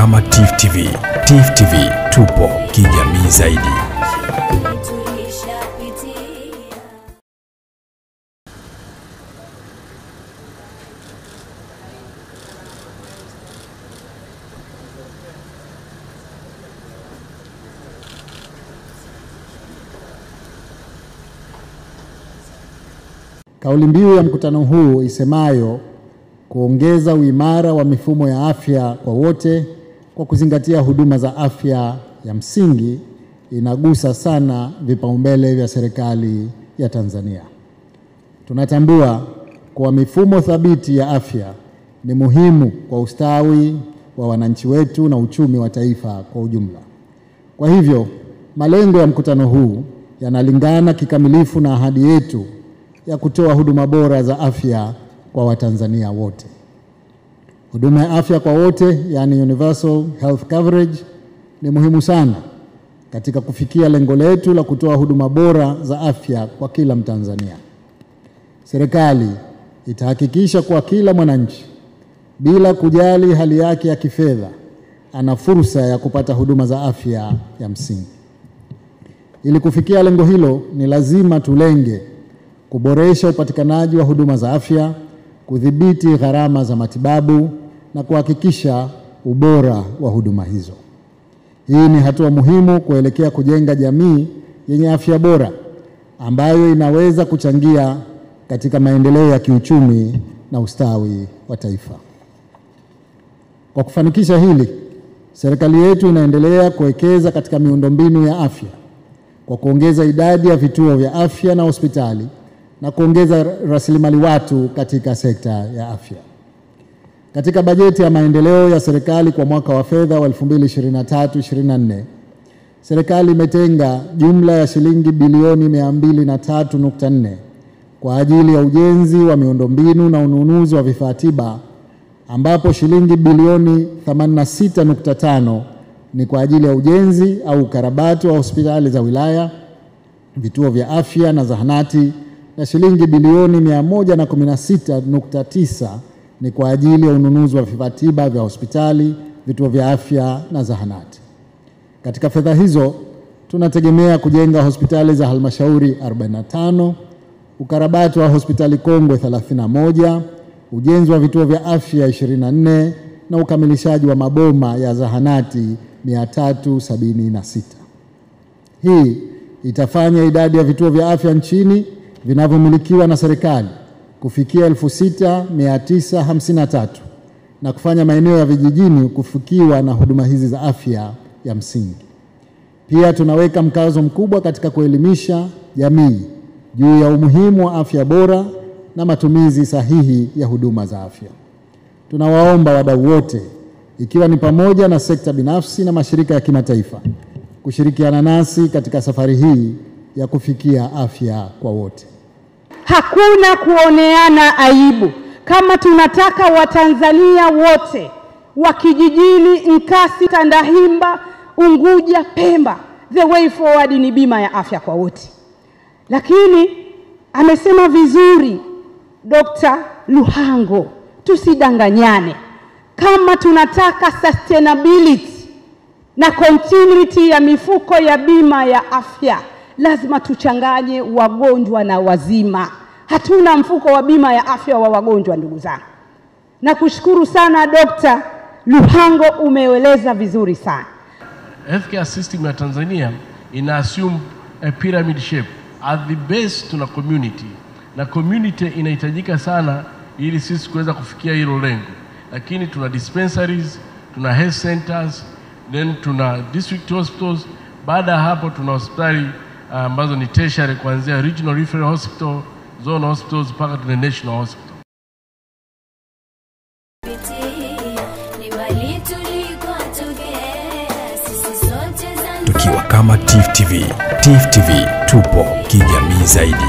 kama Tifu TV. Tifu TV tupo kijamii zaidi. Kauli mbiu ya mkutano huu isemayo kuongeza uimara wa mifumo ya afya kwa wote kwa kuzingatia huduma za afya ya msingi inagusa sana vipaumbele vya serikali ya Tanzania. Tunatambua kuwa mifumo thabiti ya afya ni muhimu kwa ustawi wa wananchi wetu na uchumi wa taifa kwa ujumla. Kwa hivyo, malengo ya mkutano huu yanalingana kikamilifu na ahadi yetu ya kutoa huduma bora za afya kwa Watanzania wote. Huduma ya afya kwa wote, yani universal health coverage, ni muhimu sana katika kufikia lengo letu la kutoa huduma bora za afya kwa kila Mtanzania. Serikali itahakikisha kuwa kila mwananchi bila kujali hali yake ya kifedha ana fursa ya kupata huduma za afya ya msingi. Ili kufikia lengo hilo, ni lazima tulenge kuboresha upatikanaji wa huduma za afya, kudhibiti gharama za matibabu na kuhakikisha ubora wa huduma hizo. Hii ni hatua muhimu kuelekea kujenga jamii yenye afya bora ambayo inaweza kuchangia katika maendeleo ya kiuchumi na ustawi wa taifa. Kwa kufanikisha hili, serikali yetu inaendelea kuwekeza katika miundombinu ya afya kwa kuongeza idadi ya vituo vya afya na hospitali na kuongeza rasilimali watu katika sekta ya afya. Katika bajeti ya maendeleo ya serikali kwa mwaka wa fedha wa 2023/24, serikali imetenga jumla ya shilingi bilioni 203.4 kwa ajili ya ujenzi wa miundombinu na ununuzi wa vifaa tiba ambapo shilingi bilioni 86.5 ni kwa ajili ya ujenzi au ukarabati wa hospitali za wilaya, vituo vya afya na zahanati na shilingi bilioni 116.9 ni kwa ajili ya ununuzi wa vifaa tiba vya hospitali, vituo vya afya na zahanati. Katika fedha hizo tunategemea kujenga hospitali za halmashauri 45, ukarabati wa hospitali kongwe 31, ujenzi wa vituo vya afya 24 na ukamilishaji wa maboma ya zahanati 376. Hii itafanya idadi ya vituo vya afya nchini vinavyomilikiwa na serikali kufikia 6953 na kufanya maeneo ya vijijini kufikiwa na huduma hizi za afya ya msingi. Pia tunaweka mkazo mkubwa katika kuelimisha jamii juu ya umuhimu wa afya bora na matumizi sahihi ya huduma za afya. Tunawaomba wadau wote ikiwa ni pamoja na sekta binafsi na mashirika ya kimataifa kushirikiana nasi katika safari hii ya kufikia afya kwa wote. Hakuna kuoneana aibu. Kama tunataka Watanzania wote wa kijijini, Nkasi, Tandahimba, Unguja, Pemba, the way forward ni bima ya afya kwa wote. Lakini amesema vizuri Dr. Luhango, tusidanganyane. Kama tunataka sustainability na continuity ya mifuko ya bima ya afya, lazima tuchanganye wagonjwa na wazima. Hatuna mfuko wa bima ya afya wa wagonjwa, ndugu zangu. Nakushukuru sana Dokta Luhango, umeeleza vizuri sana. Healthcare system ya Tanzania ina assume a pyramid shape. At the base tuna community na community inahitajika sana ili sisi kuweza kufikia hilo lengo, lakini tuna dispensaries, tuna health centers, then tuna district hospitals. Baada ya hapo tuna hospitali ambazo ni tertiary kuanzia regional referral hospital, zone hospitals mpaka tuna national hospital. Tukiwa kama TIFF TV. TIFF TV tupo kijamii zaidi.